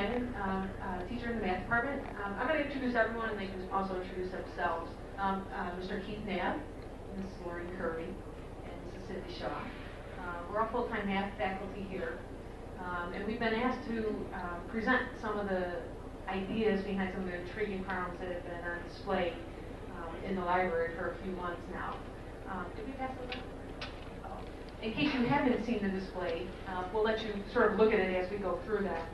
Amy Madden, uh, teacher in the math department. Um, I'm going to introduce everyone and they can also introduce themselves. Um, uh, Mr. Keith Knapp, Ms. Lauren Curry, and Mrs. Cindy Shaw. Uh, we're all full-time math faculty here. Um, and we've been asked to uh, present some of the ideas behind some of the intriguing problems that have been on display um, in the library for a few months now. Um, did we pass out? In case you haven't seen the display, uh, we'll let you sort of look at it as we go through that.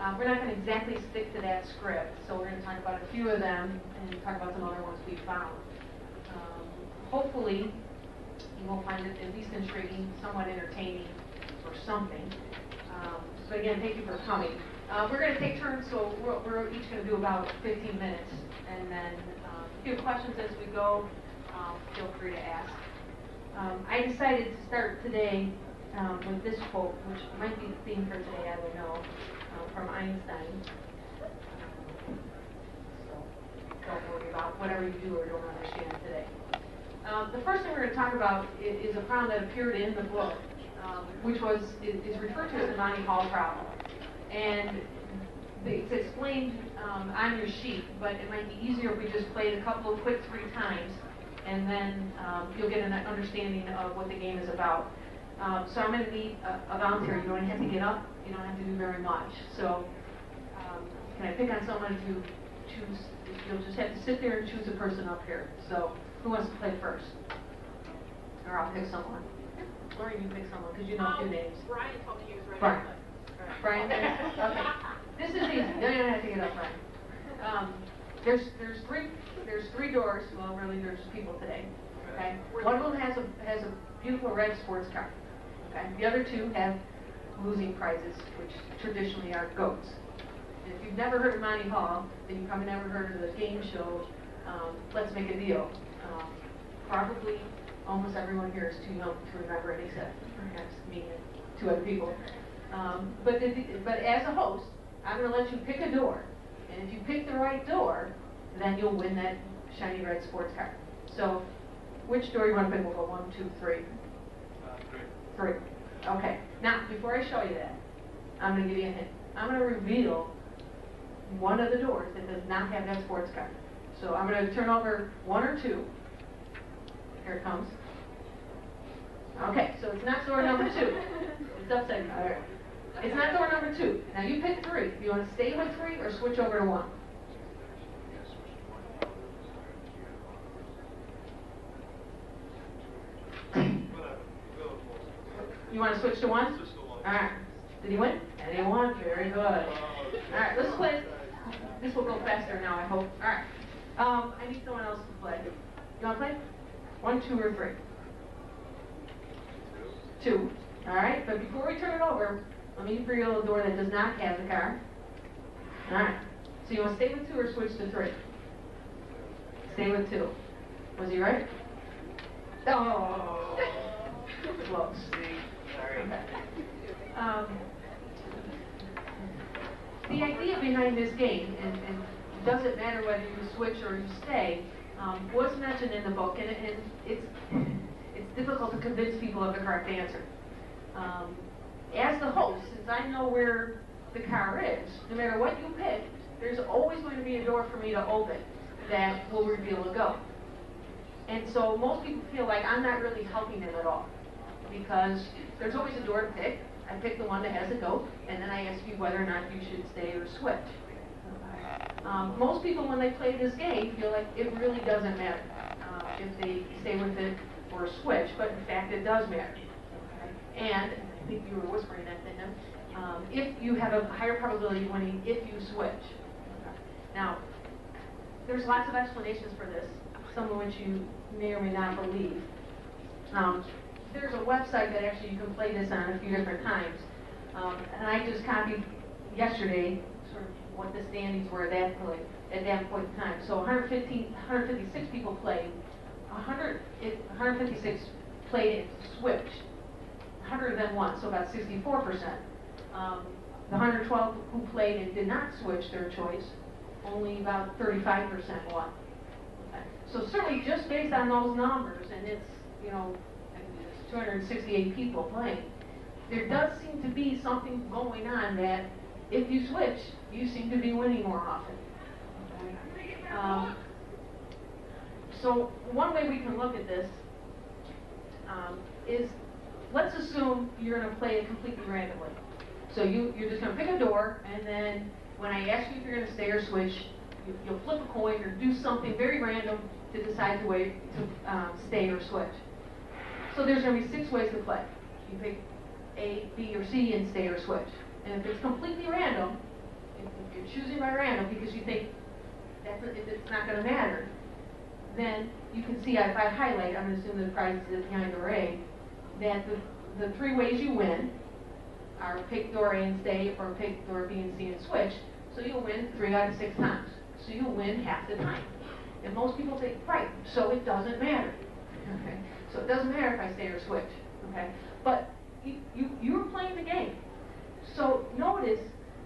Um, we're not going to exactly stick to that script, so we're going to talk about a few of them and talk about some other ones we found. Um, hopefully, you will find it at least intriguing, somewhat entertaining, or something. Um, but again, thank you for coming. Uh, we're going to take turns, so we're, we're each going to do about 15 minutes, and then um, if you have questions as we go, um, feel free to ask. I decided to start today with this quote, which might be the theme for today, I don't know, uh, from Einstein. So don't worry about whatever you do or don't understand today. Um, the first thing we're going to talk about is, is a problem that appeared in the book, um, which was is, is, referred to as the Monty Hall problem, and it's explained um, on your sheet. But it might be easier if we just played a couple of quick three times, and then um, you'll get an understanding of what the game is about. Um, so I'm going to need a, a, volunteer. You don't have to get up. You don't have to do very much. So um, can I pick on someone to choose? You'll just have to sit there and choose a person up here. So. Who wants to play first? Or I'll pick someone. Lori, you pick someone because you know um, two names. Brian told me he was ready. Brian. Brian, okay. This is easy. No, you don't have to get up, Brian. Um, there's there's three there's three doors. Well, really, there's people today. Okay. One of them has a has a beautiful red sports car. Okay. The other two have losing prizes, which traditionally are goats. And if you've never heard of Monty Hall, then you've probably never heard of the game show. Um, Let's make a deal um, probably almost everyone here is too young to remember it, except perhaps me and two other people. Um, but, the, but as a host, I'm going to let you pick a door. And if you pick the right door, then you'll win that shiny red sports car. So which door you want to pick? We'll go one, two, three. Uh, three. Three. Okay. Now, before I show you that, I'm going to give you a hint. I'm going to reveal one of the doors that does not have that sports car. So I'm going to turn over one or two. Here it comes. Okay, so it's not door number two. It's upside down. It's not door number two. Now you pick three. Do you want to stay with three or switch over to one? You want to switch to one? All right. Did he win? And he won. Very good. All right, let's play. This will go faster now, I hope. All right. Um, I need someone else to play. You want to play? One, two, or three? Two. All right, but before we turn it over, let me reveal a little door that does not have the car. All right. So you want to stay with two or switch to three? Stay with two. Was he right? Oh, close. Um, the idea behind this game, and, and doesn't matter whether you switch or you stay, um, was mentioned in the book, and, and, it's it's difficult to convince people of the correct answer. Um, as the host, since I know where the car is, no matter what you pick, there's always going to be a door for me to open that will reveal a goat. And so most people feel like I'm not really helping them at all because there's always a door to pick. I pick the one that has a goat, and then I ask you whether or not you should stay or switch. Um, most people, when they play this game, feel like it really doesn't matter uh, if they stay with it or switch, but in fact, it does matter. Okay? And I think you were whispering that, didn't you? Um, if you have a higher probability of winning if you switch. Okay? Now, there's lots of explanations for this, some of which you may or may not believe. Um, there's a website that actually you can play this on a few different times. Um, and I just copied yesterday sort of what the standings were at that point, at that point in time. So 115, 156 people played. 100, it, 156 played and switched. 100 of them won, so about 64%. Um, the 112 who played and did not switch their choice, only about 35% won. So certainly just based on those numbers, and it's, you know, 268 people playing, there does seem to be something going on that if you switch, you seem to be winning more often. Um, so one way we can look at this um, is, let's assume you're going to play it completely randomly. So you, you're just going to pick a door, and then when I ask you if you're going to stay or switch, you, you'll flip a coin or do something very random to decide the way to um, stay or switch. So there's going to be six ways to play. You pick A, B, or C and stay or switch. And if it's completely random, if you're choosing by random because you think that's, if it's not going to matter, then you can see if I highlight, I'm going to assume the prize is behind door A, that the, the three ways you win are pick door A and stay, or pick door B and C and switch. So you'll win three out of six times. So you'll win half the time. And most people think, right, so it doesn't matter. Okay? So it doesn't matter if I stay or switch. Okay? But you, you, you're playing the game. So notice,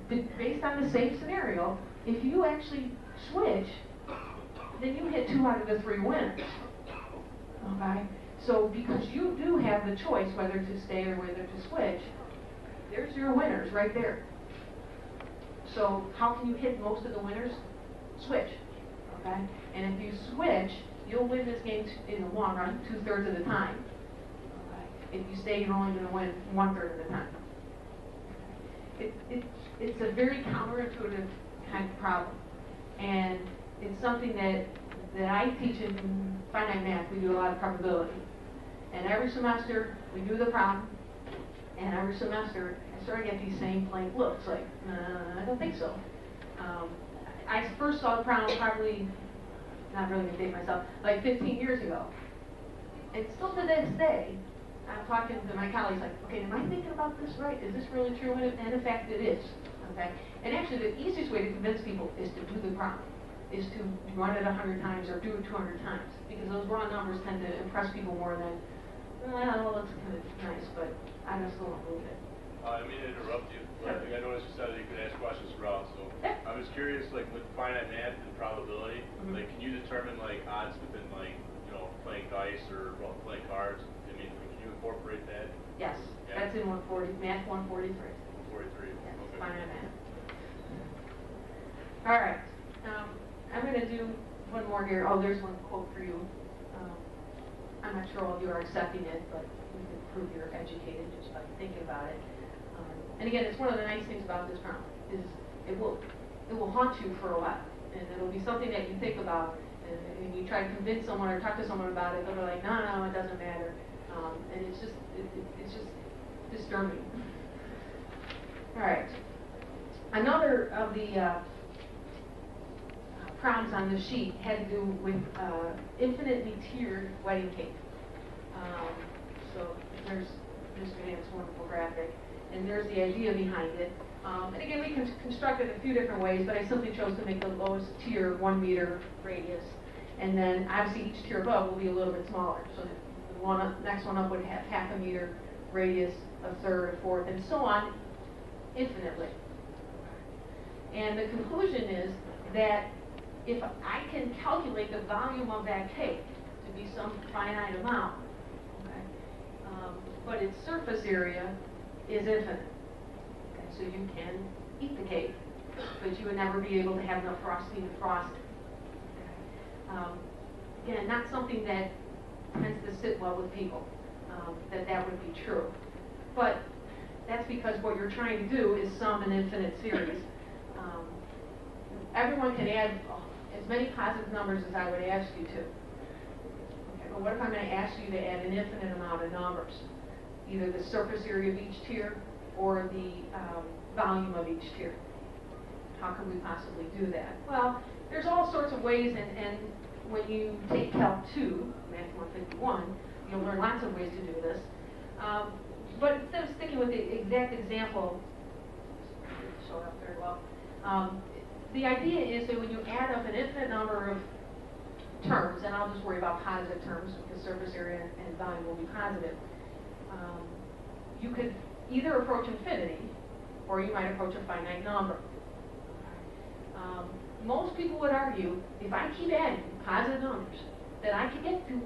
based on the same scenario, if you actually switch, then you hit two out of the three winners. Okay? So because you do have the choice whether to stay or whether to switch, there's your winners right there. So how can you hit most of the winners? Switch. Okay? And if you switch, you'll win this game in the long run two thirds of the time. If you stay, you're only going to win one third of the time. It, it, it's a very counterintuitive kind of problem. And it's something that, that I teach in finite math. We do a lot of probability. And every semester, we do the problem. And every semester, I sort of get these same blank looks, like, uh, I don't think so. Um, I first saw the problem probably, not really gonna date myself, like 15 years ago. And still to this day, I'm talking to my colleagues like, okay, am I thinking about this right? Is this really true? And, in fact, it is. Okay. And actually, the easiest way to convince people is to do the problem, is to run it 100 times or do it 200 times, because those raw numbers tend to impress people more than, well, it looks kind of nice, but I just don't believe it. Uh, I mean to interrupt you, I think I noticed you said that you could ask questions throughout, so. I was curious, like with finite math and probability, Mhm. like can you determine like odds within like, you know, playing dice or, well, playing cards? I mean, can you incorporate that? Yes, Yeah. that's in 140, math 143. Forty-three? Yes, Okay. finite math. All right, um, I'm gonna do one more here. Oh, there's one quote for you. Um, I'm not sure all of you are accepting it, but you can prove you're educated just by thinking about it. And again, it's one of the nice things about this problem, is it will, it will haunt you for a while. And it'll be something that you think about, and, and you try to convince someone or talk to someone about it, they'll be like, no, no, it doesn't matter. Um, and it's just, it, it- it's just disturbing. All right. Another of the uh, uh, problems on the sheet had to do with uh, infinitely tiered wedding cake. Um, So there's Mr. Dan's wonderful graphic, and there's the idea behind it. Um, And again, we can construct it a few different ways, but I simply chose to make the lowest tier one meter radius. And then obviously each tier above will be a little bit smaller. So the one, up- next one up would have half a meter radius, a third, a fourth, and so on infinitely. And the conclusion is that if I can calculate the volume of that cake to be some finite amount, okay, um, but its surface area is infinite. Okay, so you can eat the cake, but you would never be able to have enough frosting to frost it. Um, again, not something that tends to sit well with people, um, that that would be true. But that's because what you're trying to do is sum an infinite series. Um, everyone can add as many positive numbers as I would ask you to. Okay, but what if I'm going to ask you to add an infinite amount of numbers? Either the surface area of each tier or the um, volume of each tier. How could we possibly do that? Well, there's all sorts of ways, and, and when you take Calc 2, Math 151, you'll learn lots of ways to do this. Um, but instead of sticking with the exact example, showed up very well, um, the idea is that when you add up an infinite number of terms, and I'll just worry about positive terms because surface area and volume will be positive, um, you could either approach infinity or you might approach a finite number. Um, most people would argue if I keep adding positive numbers, that I could get to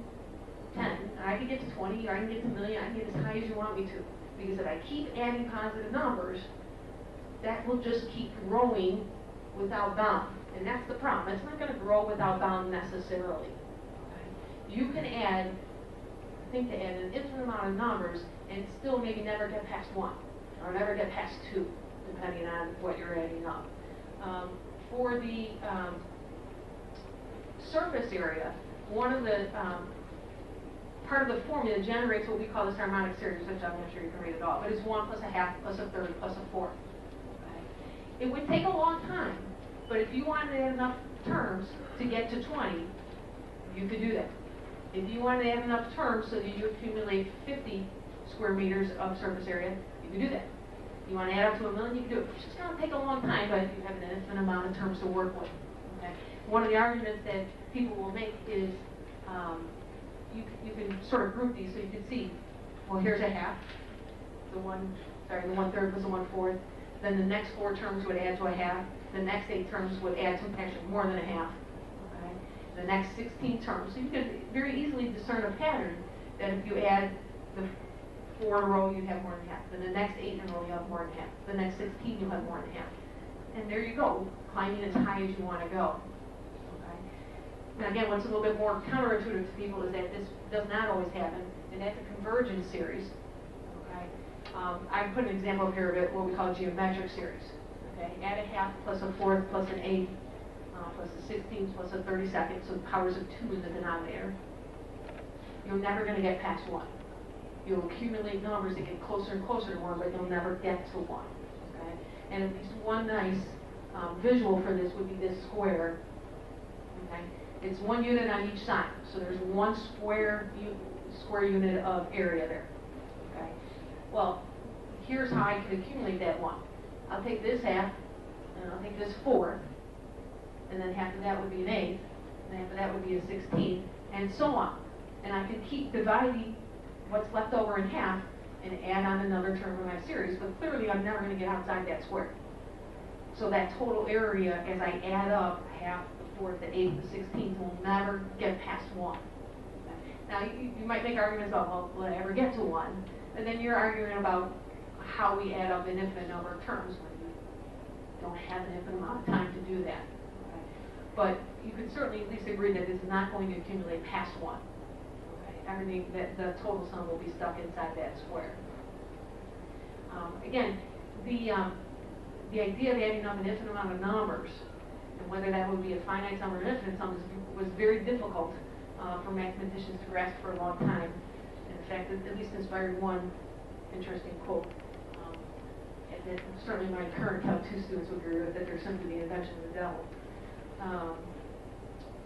10, I could get to 20, or I can get to a million, I can get as high as you want me to. Because if I keep adding positive numbers, that will just keep growing without bound. And that's the problem, it's not gonna grow without bound necessarily. You can add, think to add an infinite amount of numbers and still maybe never get past one, or never get past two, depending on what you're adding up. Um, For the, um, surface area, one of the, um, part of the formula generates what we call this harmonic series, which I'm not sure you can read at all, but it's one plus a half, plus a third, plus a fourth. okay? It would take a long time, but if you wanted to add enough terms to get to twenty, you could do that. If you wanted to add enough terms so that you accumulate fifty square meters of surface area, you can do that. If You want to add up to a million, you can do it. It's just gonna take a long time, but you have an infinite amount of terms to work with, okay? One of the arguments that people will make is, um, you, you can sort of group these, so you can see, well, here's a half, the one, sorry, the one-third was the one-fourth, then the next four terms would add to a half, the next eight terms would add to actually more than a half? The next sixteen terms, so you can very easily discern a pattern, that if you add the four in a row, you have more than half, then the next eight in a row, you have more than half, the next sixteen, you'll have more than half. And there you go, climbing as high as you wanna go, okay? Now, again, what's a little bit more counterintuitive to people is that this does not always happen, and that's a convergence series, okay? Um, I put an example up here of it, what we call a geometric series, okay? Add a half plus a fourth plus an eighth, uh, plus a sixteenth plus a thirty-second, so the powers of two in the denominator. You're never gonna get past one. You'll accumulate numbers that get closer and closer to one, but you'll never get to one, okay? And at least one nice, um, visual for this would be this square, okay? It's one unit on each side, so there's one square square unit of area there, okay? Well, here's how I can accumulate that one. I'll take this half, and I'll take this fourth, and then half of that would be an eighth, and half of that would be a sixteenth, and so on. And I could keep dividing what's left over in half and add on another term in my series, but clearly I'm never gonna get outside that square. So that total area, as I add up, half, the fourth, the eighth, the sixteenth, will never get past one. Now, you, you might make arguments about, well, will I ever get to one? And then you're arguing about how we add up an infinite number of terms when you don't have an infinite amount of time to do that. But you could certainly at least agree that it's not going to accumulate past one. okay? Everything, that the total sum will be stuck inside that square. Um, again, the, um, the idea of adding up an infinite amount of numbers, and whether that would be a finite sum or an infinite sum, was, was very difficult uh, for mathematicians to grasp for a long time. And in fact, it at least inspired one interesting quote. um, And that certainly my current Calc 2 students would agree with, that they're simply the invention of the devil. Um,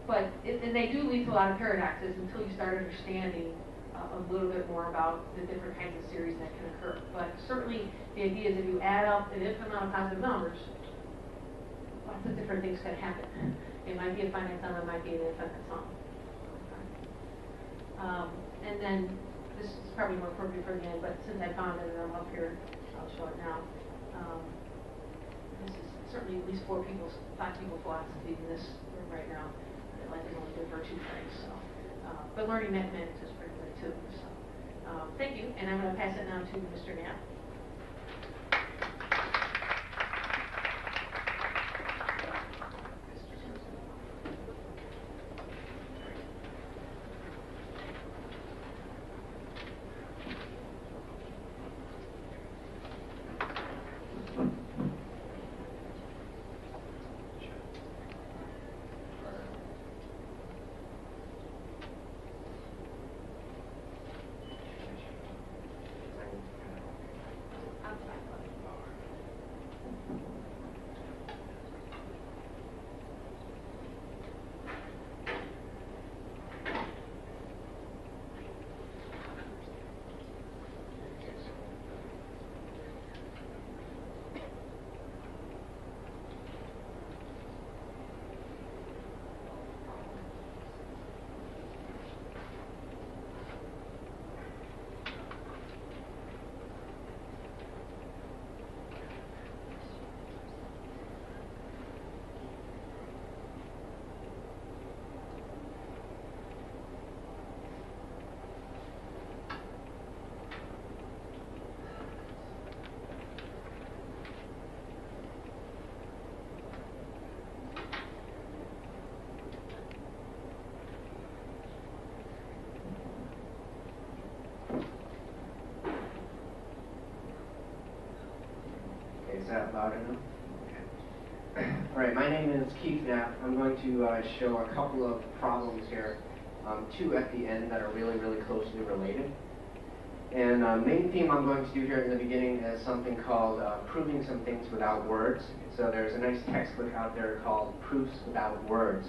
but, it- and they do lead to a lot of paradoxes until you start understanding uh, a little bit more about the different kinds of series that can occur. But certainly, the idea is if you add up an infinite amount of positive numbers, lots of different things can happen. It might be a finite sum, it might be an infinite sum. Um, and then, this is probably more appropriate for the end, but since I found it and I'm up here, I'll show it now. Um, certainly at least four people's, five people philosophy in this room right now. Life is only good for two things, so. Uh, but learning mathematics is pretty good too, so. Um, thank you, and I'm gonna pass it now to Mr. Knapp. That loud enough? Okay. All right, my name is Keith Knapp. I'm going to uh, show a couple of problems here, um, two at the end that are really, really closely related. And uh, main theme I'm going to do here in the beginning is something called uh, proving some things without words. So there's a nice textbook out there called Proofs Without Words.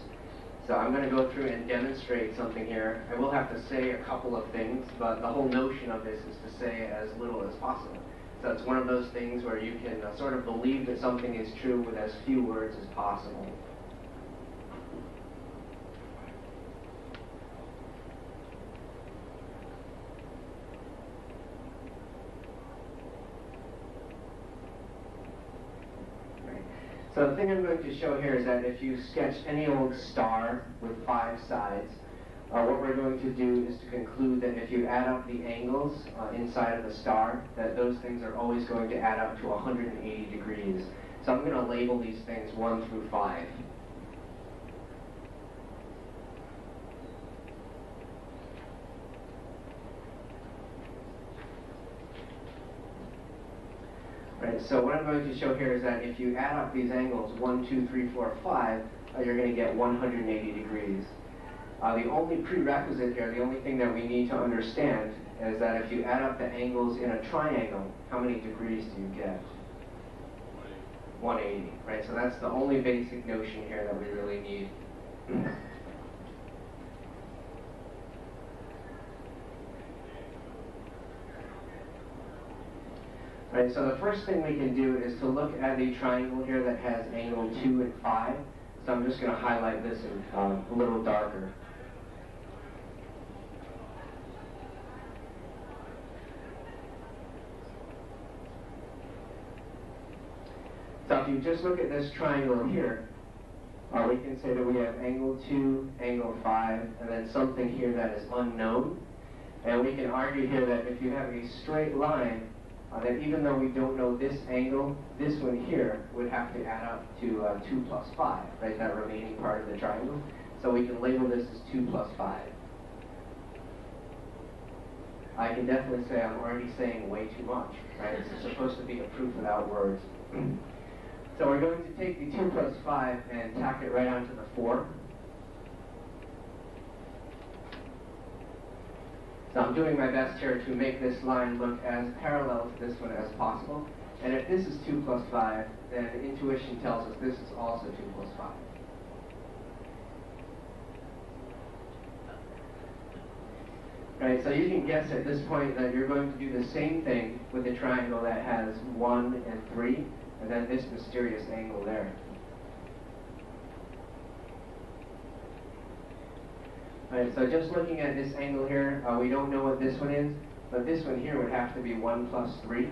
So I'm going to go through and demonstrate something here. I will have to say a couple of things, but the whole notion of this is to say as little as possible. So it's one of those things where you can uh, sort of believe that something is true with as few words as possible. So the thing I'm going to show here is that if you sketch any old star with five sides, uh, what we're going to do is to conclude that if you add up the angles uh, inside of the star, that those things are always going to add up to 180 degrees. So I'm going to label these things 1 through 5. Right, so what I'm going to show here is that if you add up these angles, 1, 2, 3, 4, 5, uh, you're going to get 180 degrees. Uh, the only prerequisite here, the only thing that we need to understand is that if you add up the angles in a triangle, how many degrees do you get? 180, right? So that's the only basic notion here that we really need. Right, so the first thing we can do is to look at the triangle here that has angle 2 and 5. So I'm just going to highlight this in, um, a little darker. So if you just look at this triangle here, uh, we can say that we have angle 2, angle 5, and then something here that is unknown. And we can argue here that if you have a straight line, uh, that even though we don't know this angle, this one here would have to add up to uh, 2 plus 5, right, that remaining part of the triangle. So we can label this as 2 plus 5. I can definitely say I'm already saying way too much, right? It's supposed to be a proof without words. So we're going to take the 2 plus 5 and tack it right onto the 4. So I'm doing my best here to make this line look as parallel to this one as possible. And if this is 2 plus 5, then intuition tells us this is also 2 plus 5. Right, so you can guess at this point that you're going to do the same thing with a triangle that has 1 and 3, and then this mysterious angle there. Right, so just looking at this angle here, uh, we don't know what this one is, but this one here would have to be 1 plus 3.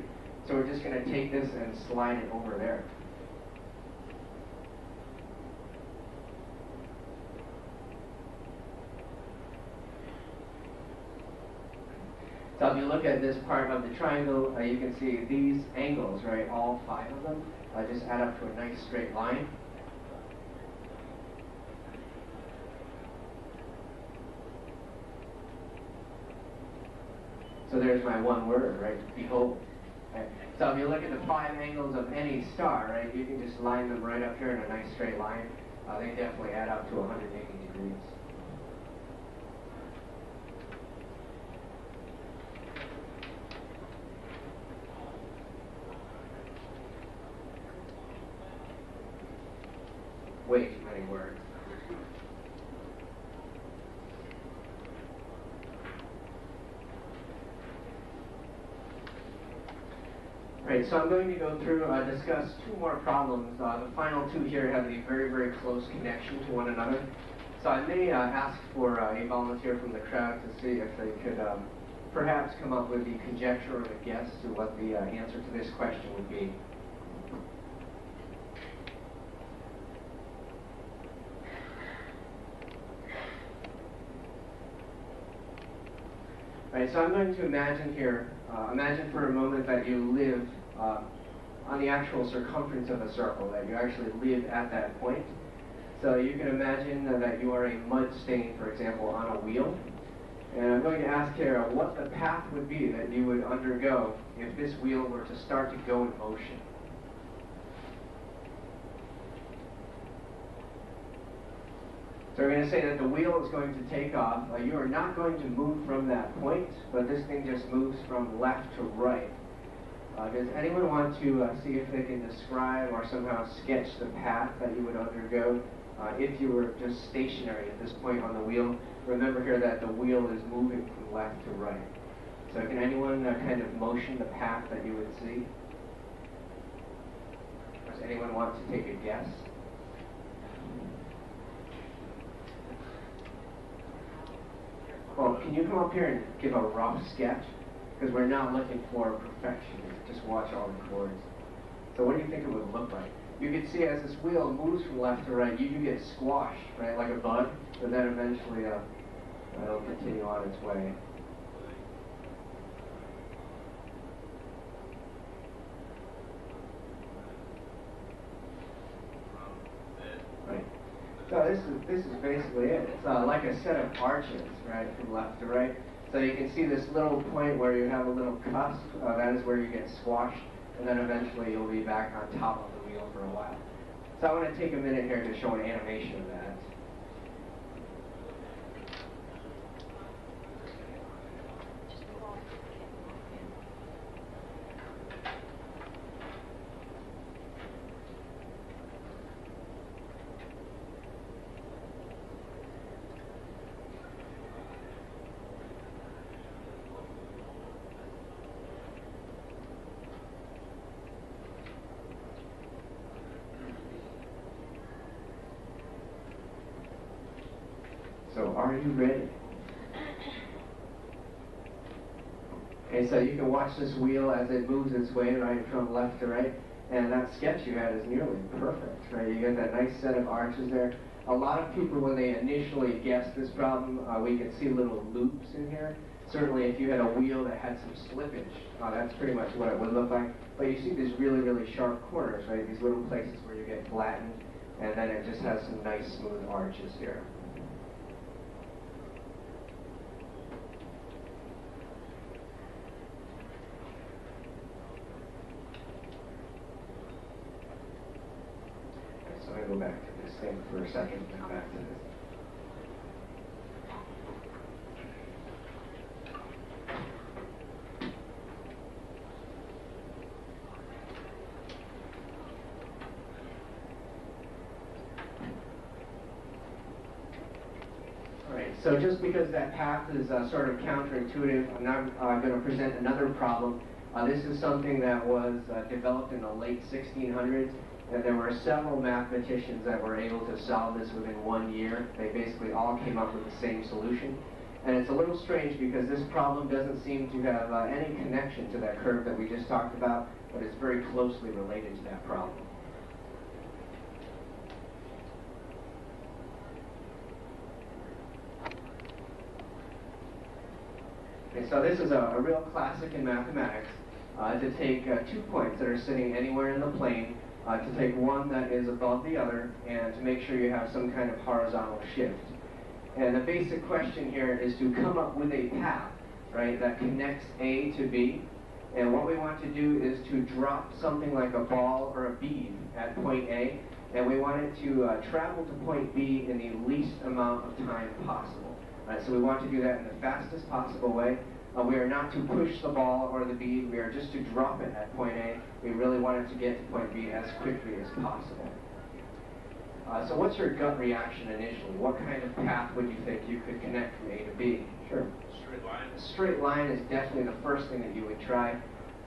So we're just going to take this and slide it over there. So if you look at this part of the triangle, uh, you can see these angles, right, all five of them, uh, just add up to a nice straight line. So there's my one word, right? Behold. Right? So if you look at the five angles of any star, right, you can just line them right up here in a nice straight line. Uh, they definitely add up to 180 degrees. Way too many words. Right, so I'm going to go through, uh, discuss two more problems. Uh, the final two here have a very, very close connection to one another. So I may uh, ask for uh, a volunteer from the crowd to see if they could um, perhaps come up with the conjecture or the guess to what the uh, answer to this question would be. Right, so I'm going to imagine here, uh, imagine for a moment that you live uh, on the actual circumference of a circle, that you actually live at that point. So you can imagine uh, that you are a mud stain, for example, on a wheel. And I'm going to ask here what the path would be that you would undergo if this wheel were to start to go in motion. So we're going to say that the wheel is going to take off. Uh, you are not going to move from that point, but this thing just moves from left to right. Uh, does anyone want to uh, see if they can describe or somehow sketch the path that you would undergo uh, if you were just stationary at this point on the wheel? Remember here that the wheel is moving from left to right. So can anyone uh, kind of motion the path that you would see? Does anyone want to take a guess? Well, can you come up here and give a rough sketch? Because we're not looking for perfection. Just watch all the chords. So what do you think it would look like? You can see as this wheel moves from left to right, you do get squashed, right, like a bug, but then eventually uh, it'll continue on its way. Right. So this is this is basically it. It's uh, like a set of arches, right, from left to right. So you can see this little point where you have a little cusp. Uh, that is where you get squashed, and then eventually you'll be back on top of the wheel for a while. So I want to take a minute here to show an animation of that. So are you ready? So you can watch this wheel as it moves its way right from left to right, and that sketch you had is nearly perfect, right? You got that nice set of arches there. A lot of people, when they initially guessed this problem, uh, we could see little loops in here. Certainly, if you had a wheel that had some slippage, uh, that's pretty much what it would look like. But you see these really, really sharp corners, right? These little places where you get flattened, and then it just has some nice smooth arches here. Okay, So I'm gonna go back to this thing for a second, and then back to this. So just because that path is uh, sort of counterintuitive, I'm not uh, going to present another problem. Uh, this is something that was uh, developed in the late 1600s, and there were several mathematicians that were able to solve this within one year. They basically all came up with the same solution. And it's a little strange because this problem doesn't seem to have uh, any connection to that curve that we just talked about, but it's very closely related to that problem. Okay, so this is a, a real classic in mathematics, uh, to take uh, two points that are sitting anywhere in the plane, uh, to take one that is above the other, and to make sure you have some kind of horizontal shift. And the basic question here is to come up with a path, right, that connects A to B. And what we want to do is to drop something like a ball or a bead at point A, and we want it to uh, travel to point B in the least amount of time possible. Right, so we want to do that in the fastest possible way. Uh, we are not to push the ball or the bead, we are just to drop it at point A. We really want it to get to point B as quickly as possible. Uh, so what's your gut reaction initially? What kind of path would you think you could connect from A to B? Sure. Straight line. A straight line is definitely the first thing that you would try.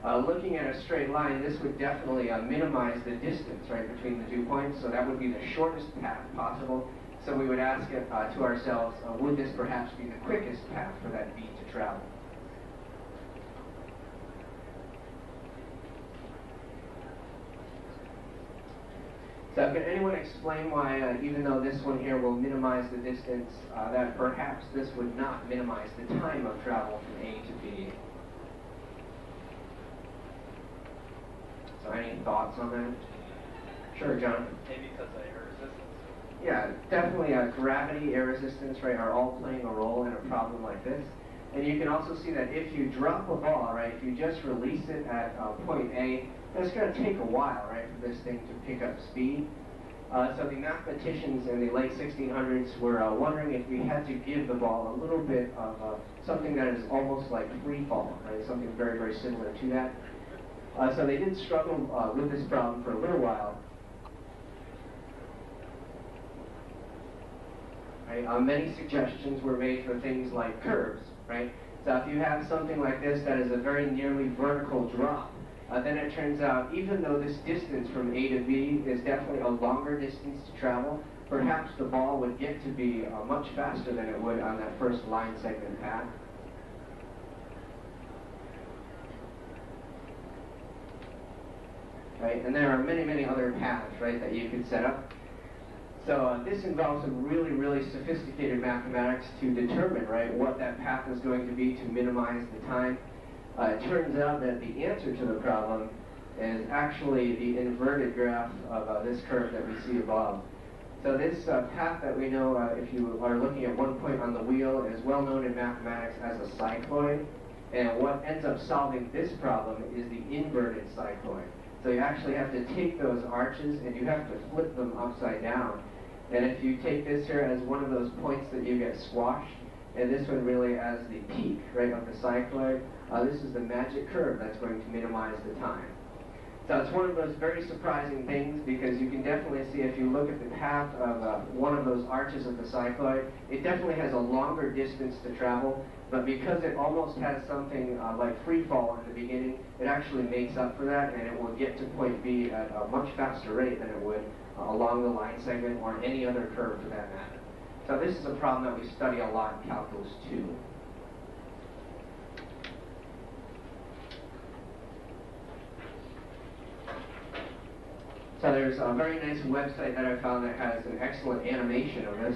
Uh, looking at a straight line, this would definitely uh, minimize the distance right between the two points, so that would be the shortest path possible. So we would ask it, uh, to ourselves, uh, would this perhaps be the quickest path for that bead to travel? So can anyone explain why, uh, even though this one here will minimize the distance, uh, that perhaps this would not minimize the time of travel from A to B? So any thoughts on that? Sure, John. Maybe because of air resistance. Yeah, definitely uh, gravity, air resistance, right, are all playing a role in a problem like this. And you can also see that if you drop a ball, right, if you just release it at uh, point A, it's going to take a while, right, for this thing to pick up speed. Uh, so the mathematicians in the late 1600s were uh, wondering if we had to give the ball a little bit of uh, something that is almost like free fall, right? Something very, very similar to that. Uh, so they did struggle uh, with this problem for a little while. Right? Uh, many suggestions were made for things like curves, right? So if you have something like this that is a very nearly vertical drop, uh, then it turns out even though this distance from A to B is definitely a longer distance to travel, perhaps the ball would get to be uh, much faster than it would on that first line segment path. Right, and there are many, many other paths, right, that you could set up. So uh, this involves some really, really sophisticated mathematics to determine, right, what that path is going to be to minimize the time. Uh, it turns out that the answer to the problem is actually the inverted graph of uh, this curve that we see above. So this uh, path that we know, uh, if you are looking at one point on the wheel, is well known in mathematics as a cycloid. And what ends up solving this problem is the inverted cycloid. So you actually have to take those arches and you have to flip them upside down. And if you take this here as one of those points that you get squashed, and this one really as the peak, right, of the cycloid, uh, this is the magic curve that's going to minimize the time. So it's one of those very surprising things because you can definitely see if you look at the path of uh, one of those arches of the cycloid, it definitely has a longer distance to travel, but because it almost has something uh, like free fall in the beginning, it actually makes up for that and it will get to point B at a much faster rate than it would uh, along the line segment or any other curve for that matter. So this is a problem that we study a lot in Calculus 2. So there's a very nice website that I found that has an excellent animation of this.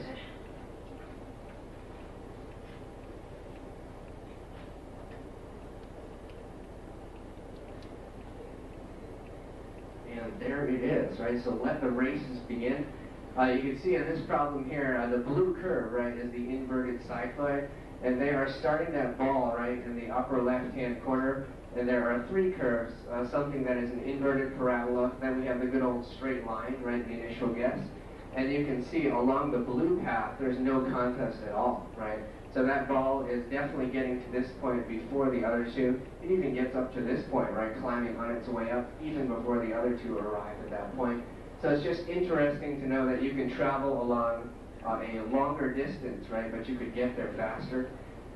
And there it is, right? So let the races begin. Uh, you can see in this problem here, uh, the blue curve, right, is the inverted cycloid. And they are starting that ball, right, in the upper left-hand corner. And there are three curves, uh, something that is an inverted parabola. Then we have the good old straight line, right, the initial guess. And you can see along the blue path, there's no contest at all, right? So that ball is definitely getting to this point before the other two. It even gets up to this point, right, climbing on its way up even before the other two arrive at that point. So it's just interesting to know that you can travel along uh, a longer distance, right, but you could get there faster.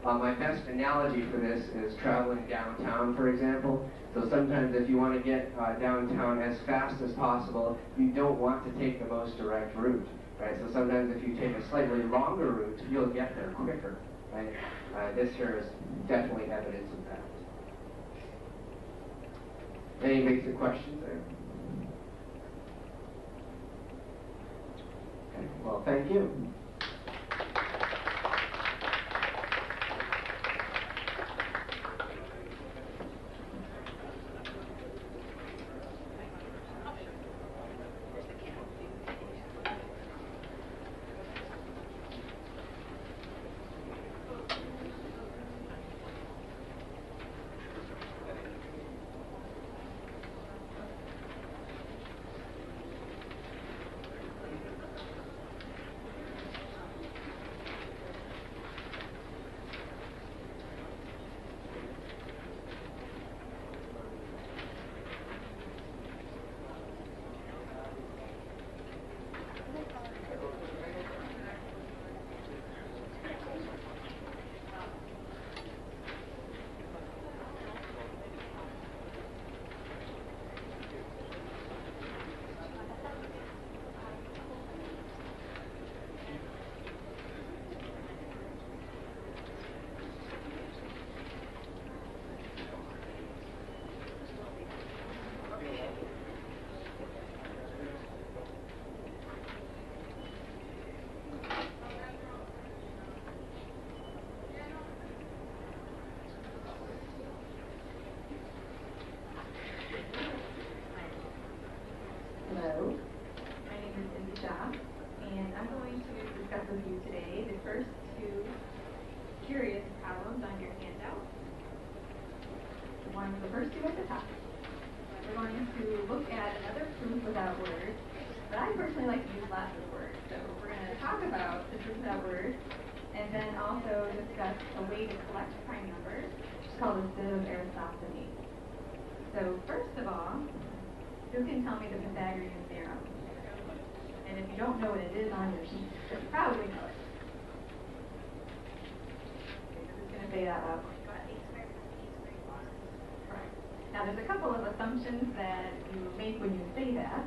Uh, my best analogy for this is traveling downtown, for example. So sometimes if you want to get uh, downtown as fast as possible, you don't want to take the most direct route, right? So sometimes if you take a slightly longer route, you'll get there quicker, right? Uh, this here is definitely evidence of that. Any basic questions there? Well, thank you. Hello, my name is Cindy Shaw, and I'm going to discuss with you today the first two curious problems on your handout. The one, the first two at the top. We're going to look at another proof without words, But I personally like to use lots of words, so we're going to talk about the truth of that word, and then also discuss a way to collect prime numbers, which is called the sieve of Eratosthenes. So first of all, who can tell me the Pythagorean theorem? And if you don't know what it is on your sheet, you probably know it. Who's going to say that loud? Now, there's a couple of assumptions that you make when you say that.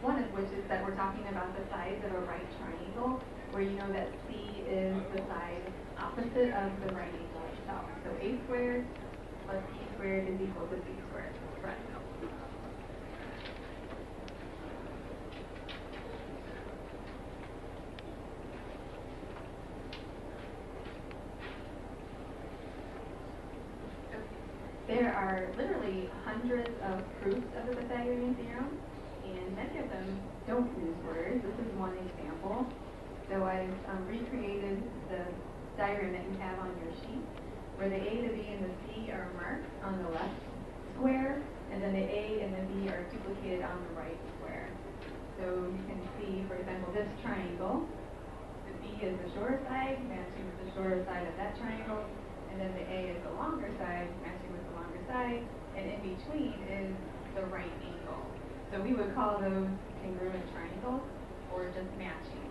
One of which is that we're talking about the sides of a right triangle, where you know that C is the side opposite of the right angle itself. So A squared plus B squared is equal to C squared. Correct. There are literally hundreds of proofs of the Pythagorean theorem, and many of them don't use words. This is one example. So I've um, recreated the diagram that you have on your sheet, where the A, the B, and the C are marked on the left square, and then the A and the B are duplicated on the right square. So you can see, for example, this triangle, the B is the shorter side, matching with the shorter side of that triangle, and then the A is the longer side, matching with the longer side, and in between is the right angle. So we would call those congruent triangles, or just matching.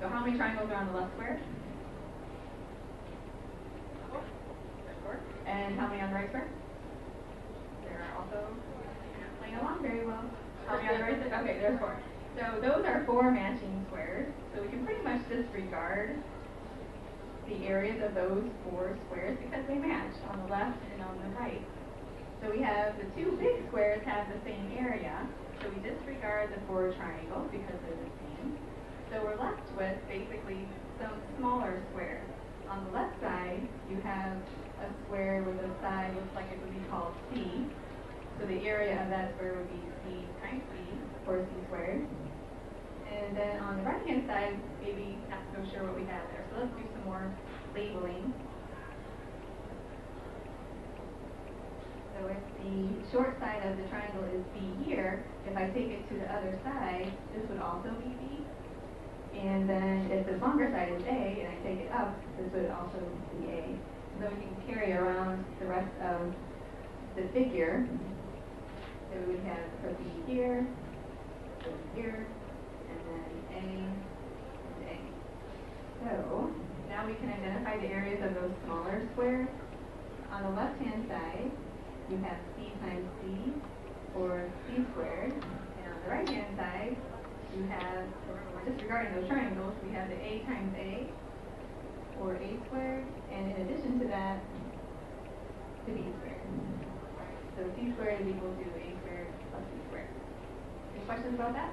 So how many triangles are on the left square? Four. And how many on the right square? There are also playing along very well. How many on the right square? Okay, there's four. So those are four matching squares. So we can pretty much disregard the areas of those four squares because they match on the left and on the right. So we have the two big squares have the same area, so we disregard the four triangles because they're the same. So we're left with basically some smaller squares. On the left side, you have a square with a side looks like it would be called C. So the area of that square would be C times C, or C squared. And then on the right hand side, maybe not so sure what we have there. So let's do some more labeling. So if the short side of the triangle is B here, if I take it to the other side, this would also be B. And then if the longer side is A and I take it up, this would also be A. So we can carry around the rest of the figure. So we would have B here, here, and then A and A. So now we can identify the areas of those smaller squares. On the left-hand side, you have C times C, or C squared. And on the right-hand side, you have, we're disregarding those triangles, we have the A times A, or A squared. And in addition to that, the B squared. So C squared is equal to A squared plus B squared. Any questions about that?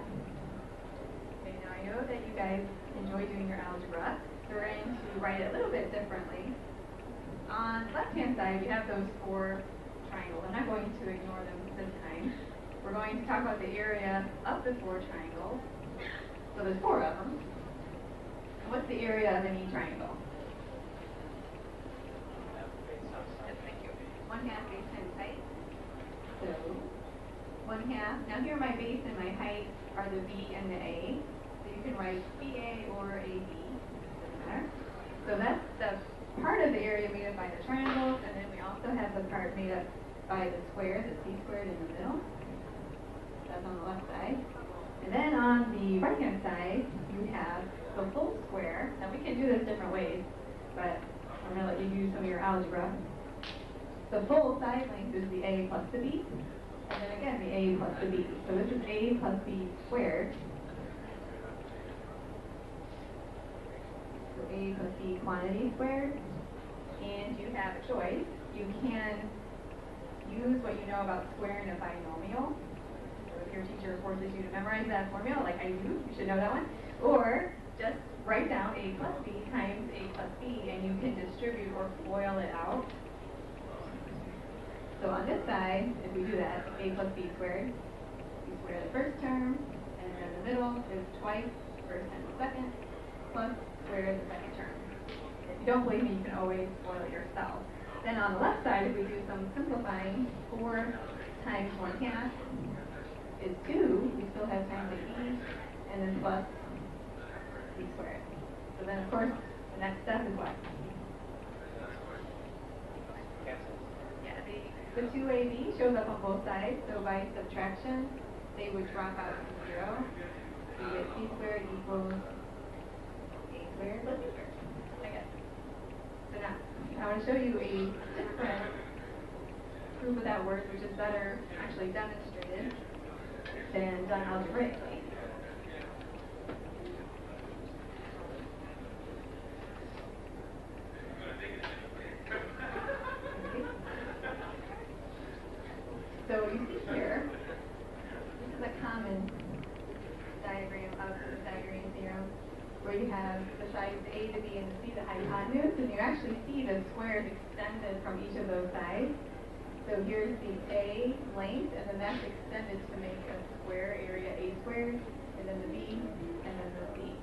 Okay, now I know that you guys enjoy doing your algebra, so we're going to write it a little bit differently. On the left-hand side, we have those four triangles. And I'm not going to ignore them this time. We're going to talk about the area of the four triangles. So there's four of them. What's the area of any triangle? One half base times height. So, one half. Now here my base and my height are the B and the A. So you can write BA or AB. Doesn't matter. So that's the part of the area made up by the triangles, and then we also have the part made up by the square, the C squared in the middle. That's on the left side. And then on the right-hand side, you have the full square. Now we can do this different ways, but I'm going to let you do some of your algebra. The full side length is the A plus the B, and then again the A plus the B. So this is A plus B squared. So A plus B quantity squared. And you have a choice. You can use what you know about squaring a binomial. So if your teacher forces you to memorize that formula, like I do, you should know that one. Or just write down A plus B times A plus B, and you can distribute or FOIL it out. So on this side, if we do that, A plus B squared, you square the first term, and then the middle is twice first and second, plus square the second term. If you don't believe me, you can always FOIL it yourself. Then on the left side, if we do some simplifying, 4 times one half is two, we still have times e, and then plus b squared. So then, of course, the next step is what? Yeah, the, the two AB shows up on both sides, so by subtraction, they would drop out to zero. So you get c squared equals a squared plus b squared. I guess. So now, I want to show you a different proof of that words, which is better actually demonstrated than done algebraically. So you see here, this is a common diagram of the Pythagorean theorem, where you have the sides A to B and C, the hypotenuse, and you actually see the squares extended from each of those sides. So here's the A length, and then that's extended to make a square area A squared, and then the B, and then the C.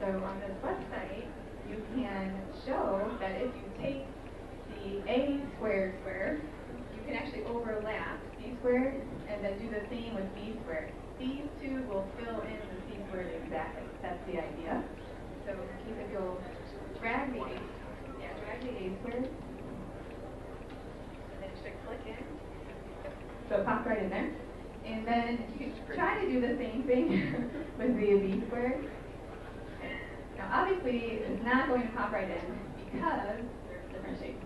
So on this website, you can show that if you take the A squared square, you can actually overlap B squared and then do the same with B squared. These two will fill in the C squared exactly. That's the idea. So if you'll drag the A, the A squared, and then it should click in. So it popped right in there. And then you try to do the same thing with the B squared. Now obviously it's not going to pop right in because there's different shapes.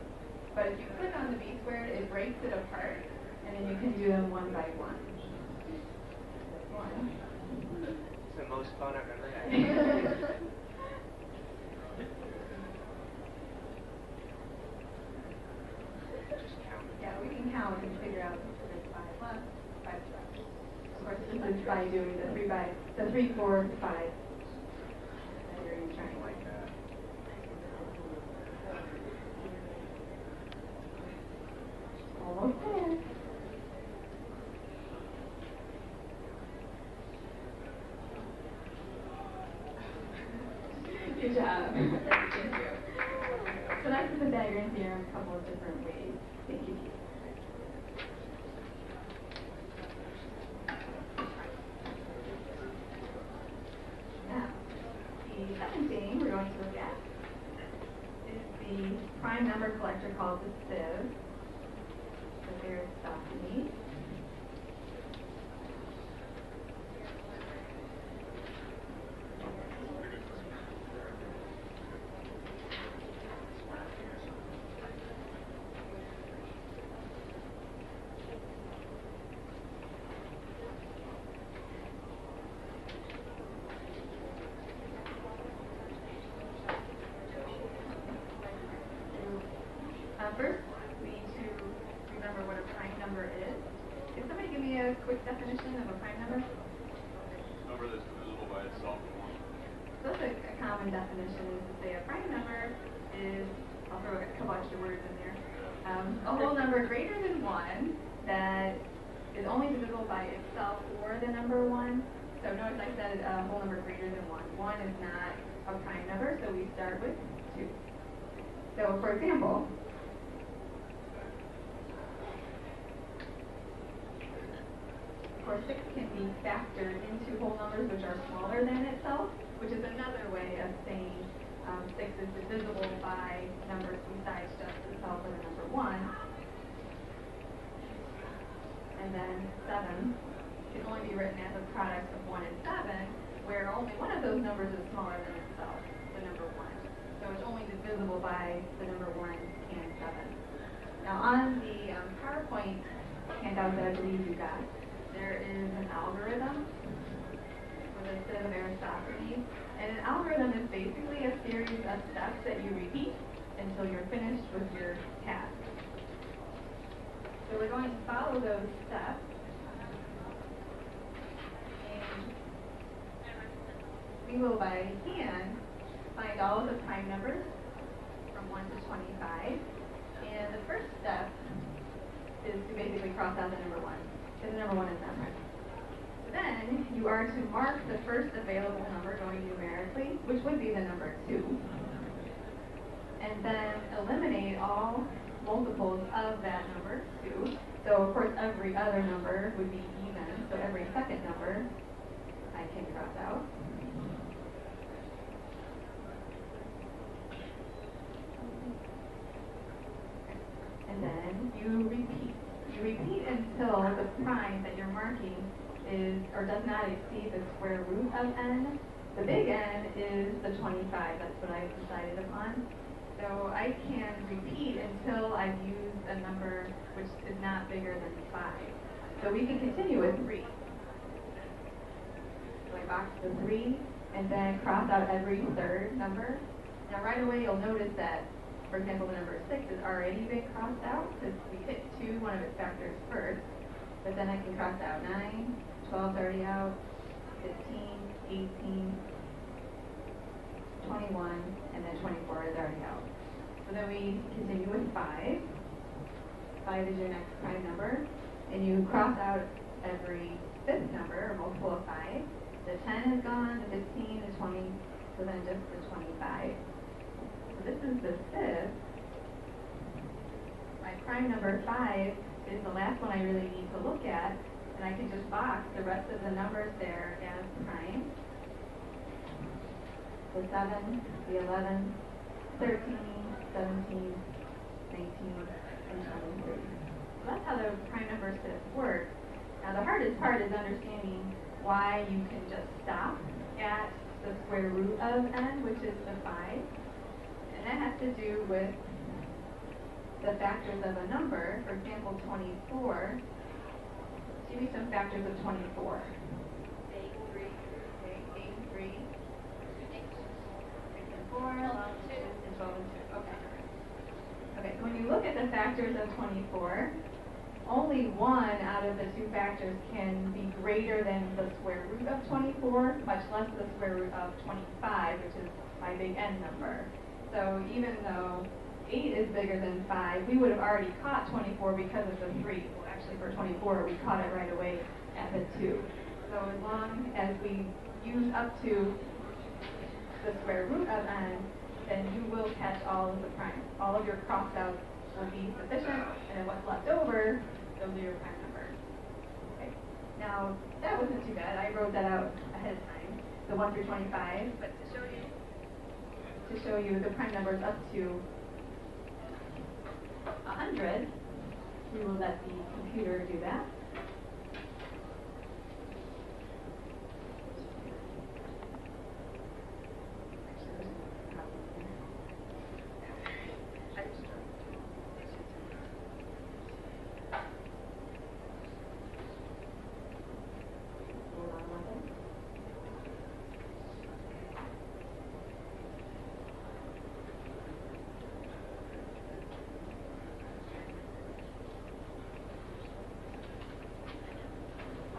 But if you click on the B squared, it breaks it apart, and then you can do them one by one. One. It's the most fun I've ever had. Just count. Yeah, we can count and figure out if there's five left, five left. Of course, this is by doing the three by, the three, four, five. And you're trying Like that. Almost there. Good job. Thank you. So that's the Pythagorean theorem, a couple of different ways. Thank you. Now, the second thing we're going to look at is the prime number collector called the sieve the Eratosthenes. Uh, first, we need to remember what a prime number is. Can somebody give me a quick definition of a prime number? Number that's divisible by itself. So that's a, a common definition is to say a prime number is, I'll throw a couple extra words in there, um, a whole number greater than one that is only divisible by itself or the number one. So notice I said a whole number greater than one. One is not a prime number, so we start with two. So for example, Course, six can be factored into whole numbers which are smaller than itself, which is another way of saying um, six is divisible by numbers besides just itself or the number one. And then seven can only be written as a product of one and seven, where only one of those numbers is smaller than itself, the number one. So it's only divisible by the number one and seven. Now on the um, PowerPoint handout that I believe you got, there is an algorithm with a set of. And an algorithm is basically a series of steps that you repeat until you're finished with your task. So we're going to follow those steps. And we will by hand find all of the prime numbers from 1 to 25. And the first step is to basically cross out the number 1, the number 1 is not prime. Then you are to mark the first available number going numerically, which would be the number 2. And then eliminate all multiples of that number 2 So of course, every other number would be even, so every second number I can cross out. And then you repeat. Repeat until the prime that you're marking is, or does not exceed the square root of n. The big N is the 25, that's what I've decided upon. So I can repeat until I've used a number which is not bigger than 5. So we can continue with 3. So I box the 3 and then cross out every third number. Now right away you'll notice that, for example, the number 6 has already been crossed out because we hit 2, one of its factors first. But then I can cross out 9, 12 already out, 15, 18, 21, and then 24 is already out. So then we continue with 5. 5 is your next prime number. And you cross out every fifth number, or multiple of 5. The 10 is gone, the 15, the 20, so then just the 25. This is the fifth. My prime number 5 is the last one I really need to look at, and I can just box the rest of the numbers there as prime. The 7, the 11, 13, 17, 19, and 23. So that's how the prime number sets work. Now the hardest part is understanding why you can just stop at the square root of n, which is the 5. And that has to do with the factors of a number. For example, 24. Give me some factors of 24. 8, 3. Okay, 8 and 3. 6 and 4. 12 and 2. Okay. Okay, so when you look at the factors of 24, only one out of the two factors can be greater than the square root of 24, much less the square root of 25, which is my big N number. So even though 8 is bigger than 5, we would have already caught 24 because of the 3. Well, actually for 24, we caught it right away at the 2. So as long as we use up to the square root of n, then you will catch all of the primes. All of your crossed outs will be sufficient, and then what's left over, those are your prime numbers. Okay. Now, that wasn't too bad. I wrote that out ahead of time, the 1 through 25, but to show you, to show you the prime numbers up to 100, we will let the computer do that. Hold on one second.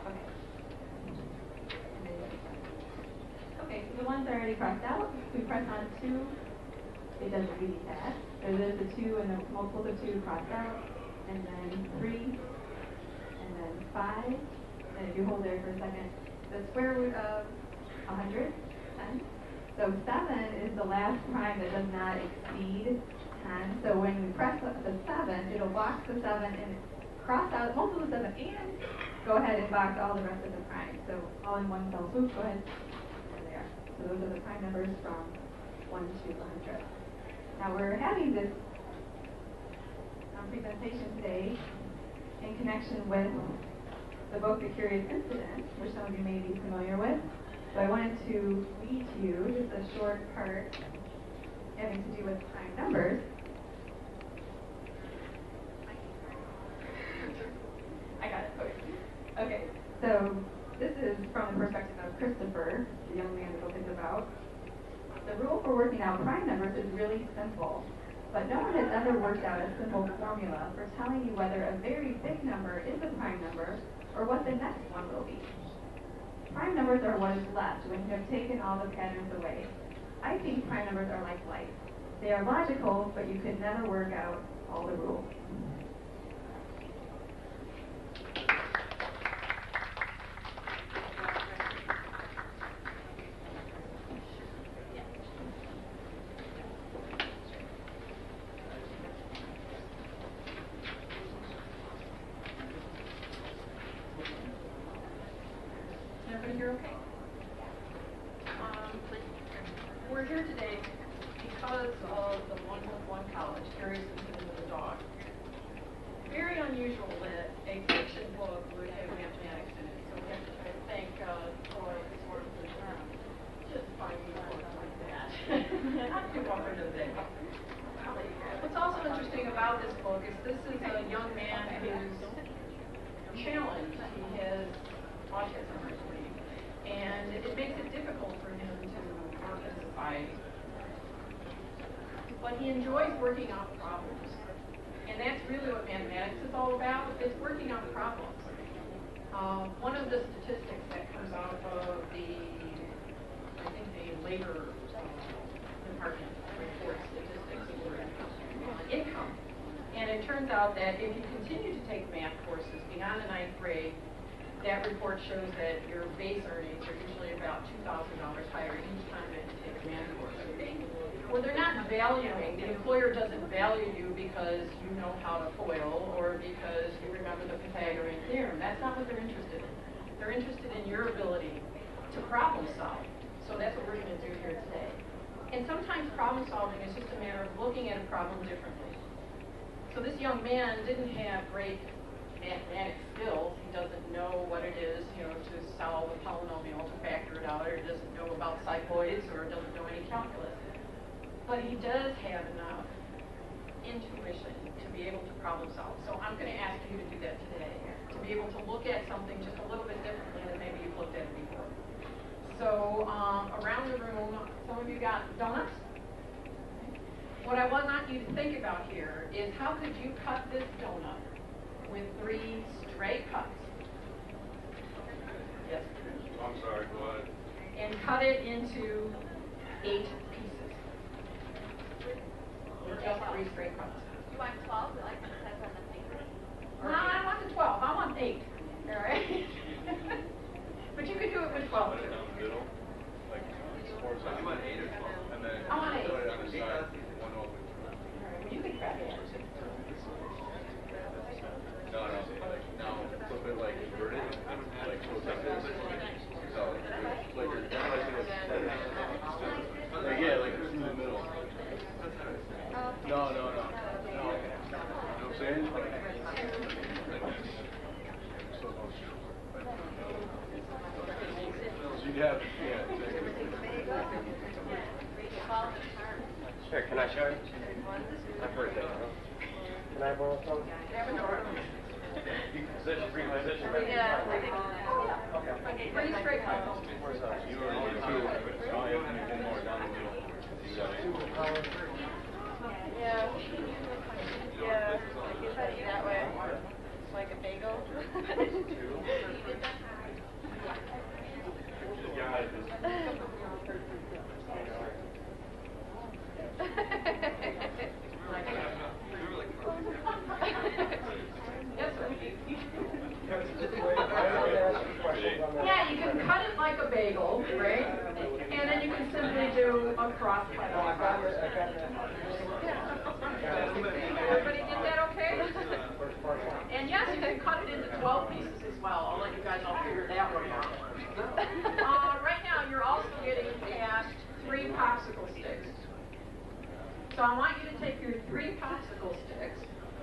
Okay. Okay, so the ones are already crossed out, we press on two, it doesn't read that. So there's the two and the multiples of two crossed out, and then three, and then five, and if you hold there for a second, the square root of a hundred, ten. So seven is the last prime that does not exceed ten. So when we press the the seven, it'll box the seven and cross out multiple of seven and go ahead and box all the rest of the primes. So all in one fell swoop, go ahead. There they are. So those are the prime numbers from one to hundred. Now we're having this um, presentation today in connection with the book The Curious Incident, which some of you may be familiar with. So I wanted to read to you just a short part having to do with prime numbers. I got it. Okay. Okay. So this is from the perspective of Christopher, the young man the book is about. The rule for working out prime numbers is really simple, but no one has ever worked out a simple formula for telling you whether a very big number is a prime number or what the next one will be. Prime numbers are what is left when you have taken all the patterns away. I think prime numbers are like life. They are logical, but you could never work out all the rules. we're here today because of the one with one college, Curious Incident of the Dog. Very unusual that a fiction book would have mathematics in it, so we have to try to thank uh, Troy for the term. Just finding a book like that. Not too often a day. What's also interesting about this book is this is a young man who's challenged. He has autism, I believe, and it makes it difficult for him to work in society. But he enjoys working out problems, and that's really what mathematics is all about, is working out problems. Uh, one of the statistics that comes out of the, I think the labor uh, department reports statistics for uh, income. And it turns out that if you continue to take math courses beyond the ninth grade, that report shows that your base earnings are usually about two thousand dollars higher each time that you take a math course. Well, they're valuing, the employer doesn't value you because you know how to FOIL or because you remember the Pythagorean theorem. That's not what they're interested in. They're interested in your ability to problem solve. So that's what we're going to do here today. And sometimes problem solving is just a matter of looking at a problem differently. So this young man didn't have great mathematics skills. He doesn't know what it is, you know, to solve a polynomial, to factor it out, or doesn't know about cycloids, or doesn't know any calculus. But he does have enough intuition to be able to problem solve. So I'm going to ask you to do that today, to be able to look at something just a little bit differently than maybe you've looked at it before. So um, around the room, some of you got donuts. What I want you to think about here is how could you cut this donut with three straight cuts? Yes. I'm sorry, go ahead. And cut it into eight no, I want the 12. I want 8. So I want you to take your three popsicle sticks,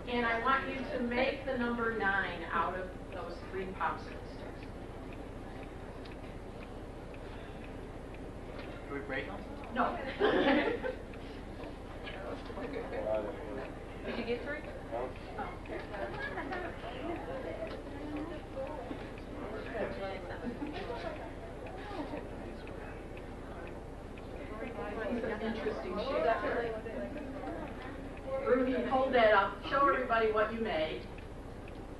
and I want you to make the number nine out of those three popsicle sticks. Do we break them? No. Did you get three? No. Oh. These are interesting shapes. Ruby, hold that up. Show everybody what you made.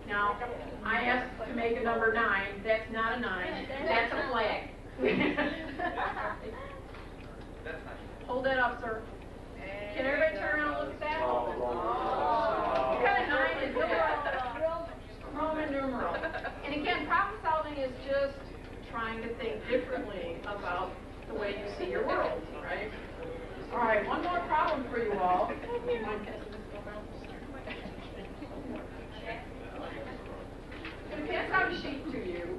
Now, I asked to make a number nine. That's not a nine. That's a flag. Hold that up, sir. Can everybody turn around and look at that? Oh, what kind of nine is that? Roman numeral. And again, problem solving is just trying to think differently about the way you see your world, right? All right, one more problem for you all. I'm gonna pass a sheet to you.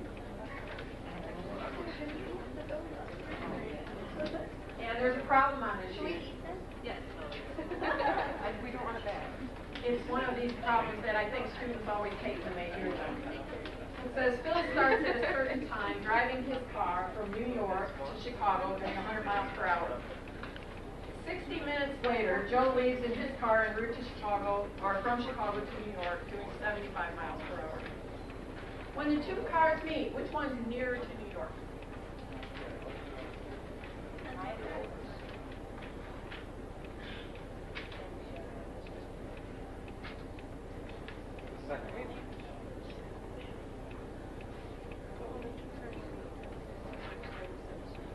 And there's a problem on this sheet. eat this? Yes. I- We don't want it back. It's one of these problems that I think students always hate when they hear them. It says Phil starts at a certain time driving his car from New York to Chicago going 100 miles per hour. 60 minutes later, Joe leaves in his car en route to Chicago, or from Chicago to New York, doing 75 miles per hour. When the two cars meet, which one's nearer to New York?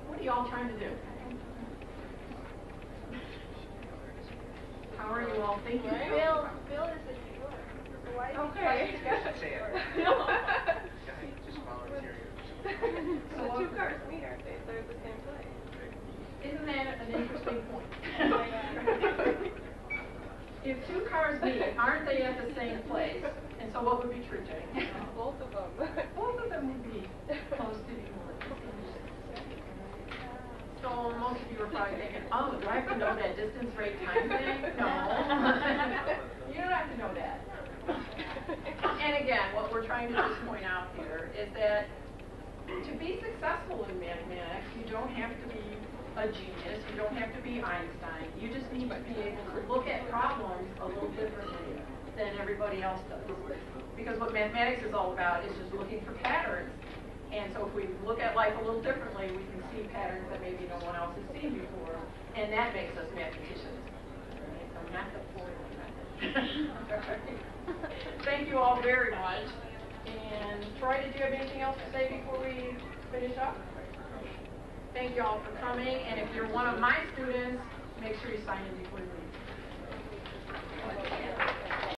What are y'all trying to do? How are you all thinking? Bill, Bill is in New York. So why is he Okay. So the two cars meet, aren't they? They're at the same place. Isn't that an interesting point? If two cars meet, aren't they at the same place? And so what would be true, Jane? Both of them. Both of them would be close to New York. So most of you are probably thinking, oh, do I have to know that distance, rate, time thing? No. You don't have to know that. And again, what we're trying to just point out here is that to be successful in mathematics, you don't have to be a genius, you don't have to be Einstein. You just need to be able to look at problems a little differently than everybody else does. Because what mathematics is all about is just looking for patterns. And so if we look at life a little differently, we can see patterns that maybe no one else has seen before, and that makes us mathematicians. Right? So not the method. Thank you all very much. And Troy, did you have anything else to say before we finish up? Thank you all for coming, and if you're one of my students, make sure you sign in before you leave.